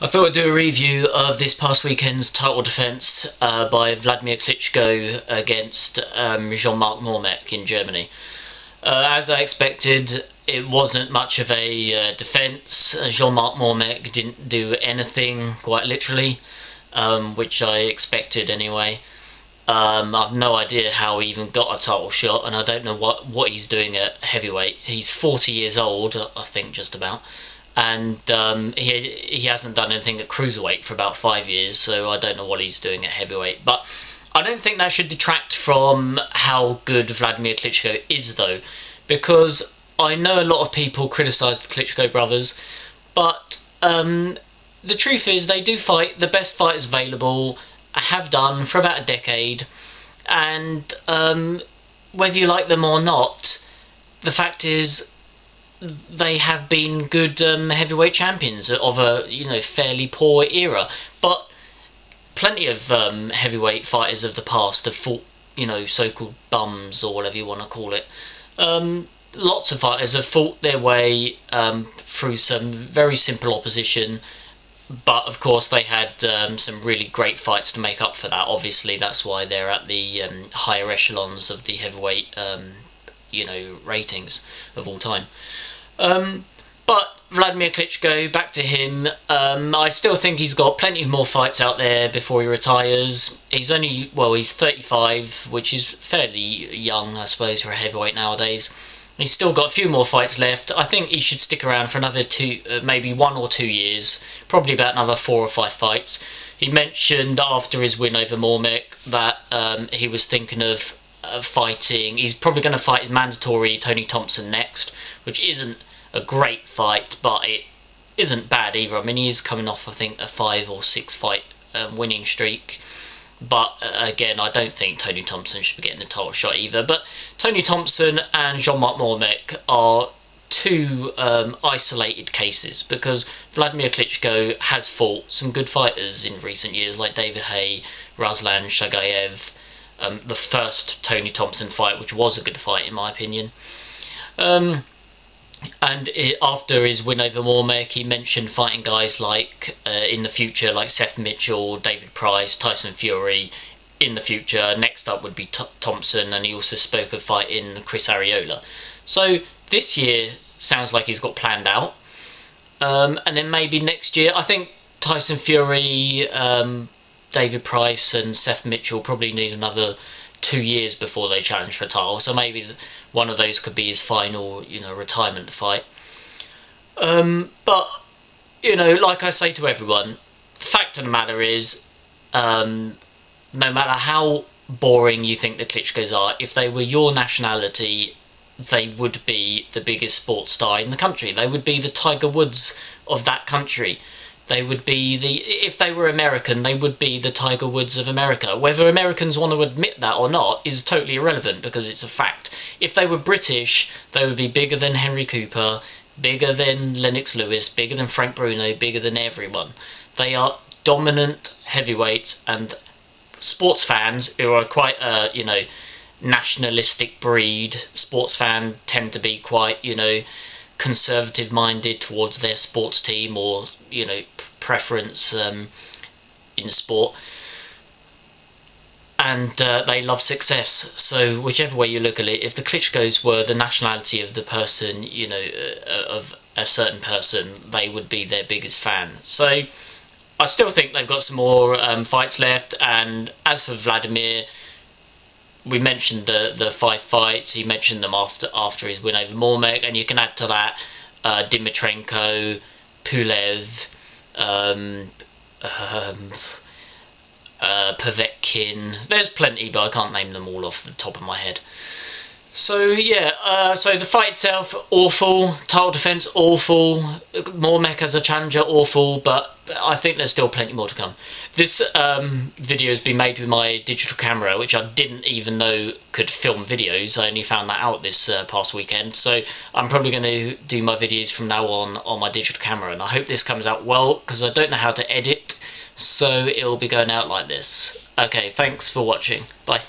I thought I'd do a review of this past weekend's title defence uh, by Wladimir Klitschko against um, Jean-Marc Mormeck in Germany. Uh, as I expected, it wasn't much of a uh, defence. Jean-Marc Mormeck didn't do anything, quite literally, um, which I expected anyway. Um, I've no idea how he even got a title shot, and I don't know what, what he's doing at heavyweight. He's 40 years old, I think, just about and um, he he hasn't done anything at cruiserweight for about five years, so I don't know what he's doing at heavyweight. But I don't think that should detract from how good Wladimir Klitschko is, though, because I know a lot of people criticise the Klitschko brothers, but um, the truth is they do fight the best fighters available, I have done for about a decade, and um, whether you like them or not, the fact is they have been good um, heavyweight champions of a you know fairly poor era. But plenty of um, heavyweight fighters of the past have fought you know so-called bums or whatever you want to call it. Um, lots of fighters have fought their way um, through some very simple opposition. But of course, they had um, some really great fights to make up for that. Obviously, that's why they're at the um, higher echelons of the heavyweight you know ratings of all time. Um, but Wladimir Klitschko, back to him. Um, I still think he's got plenty more fights out there before he retires. He's only, well, he's 35, which is fairly young, I suppose, for a heavyweight nowadays. He's still got a few more fights left. I think he should stick around for another two, uh, maybe one or two years. Probably about another four or five fights. He mentioned after his win over Mormeck that um, he was thinking of fighting. He's probably going to fight his mandatory Tony Thompson next, which isn't a great fight, but it isn't bad either. I mean, he's coming off, I think, a five or six fight um, winning streak. But uh, again, I don't think Tony Thompson should be getting the title shot either. But Tony Thompson and Jean-Marc Mormeck are two um, isolated cases because Wladimir Klitschko has fought some good fighters in recent years, like David Haye, Ruslan Chagaev, um, the first Tony Thompson fight, which was a good fight in my opinion. Um, and it, after his win over Mormeck, he mentioned fighting guys like uh, in the future, like Seth Mitchell, David Price, Tyson Fury. In the future, next up would be T Thompson, and he also spoke of fighting Chris Arreola. So this year sounds like he's got planned out, um, and then maybe next year, I think Tyson Fury, um, David Price, and Seth Mitchell probably need another two years before they challenge for a title. So maybe one of those could be his final, you know, retirement fight. Um, but you know, like I say to everyone, the fact of the matter is, um, no matter how boring you think the Klitschko's are, if they were your nationality, they would be the biggest sports star in the country. They would be the Tiger Woods of that country. They would be the if they were American, they would be the Tiger Woods of America. Whether Americans want to admit that or not is totally irrelevant because it's a fact. If they were British, they would be bigger than Henry Cooper, bigger than Lennox Lewis, bigger than Frank Bruno, bigger than everyone. They are dominant heavyweights and sports fans who are quite a, you know, nationalistic breed. Sports fans tend to be quite, you know, conservative minded towards their sports team or you know preference um, in sport. And uh, they love success. So whichever way you look at it if the Klitschko's were the nationality of the person you know uh, of a certain person they would be their biggest fan. So I still think they've got some more um, fights left. And as for Wladimir we mentioned the the five fights. He mentioned them after after his win over Mormeck, and you can add to that uh, Dimitrenko, Pulev, um, um, uh, Povetkin. There's plenty, but I can't name them all off the top of my head. So yeah, uh, so the fight itself, awful. Title defense, awful. Mormeck as a challenger, awful. But I think there's still plenty more to come. This um, video has been made with my digital camera, which I didn't even know could film videos. I only found that out this uh, past weekend. So I'm probably going to do my videos from now on on my digital camera, and I hope this comes out well because I don't know how to edit. So it'll be going out like this. Okay, thanks for watching. Bye.